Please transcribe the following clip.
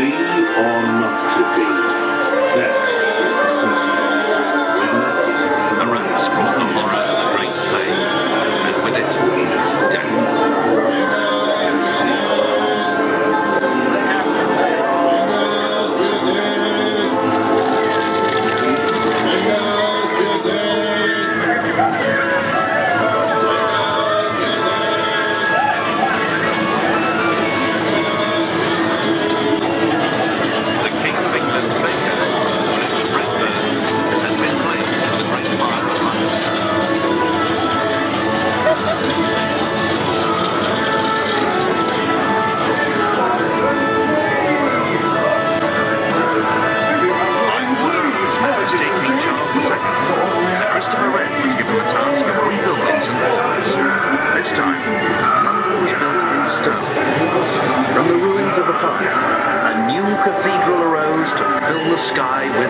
be or not to be? Sky with.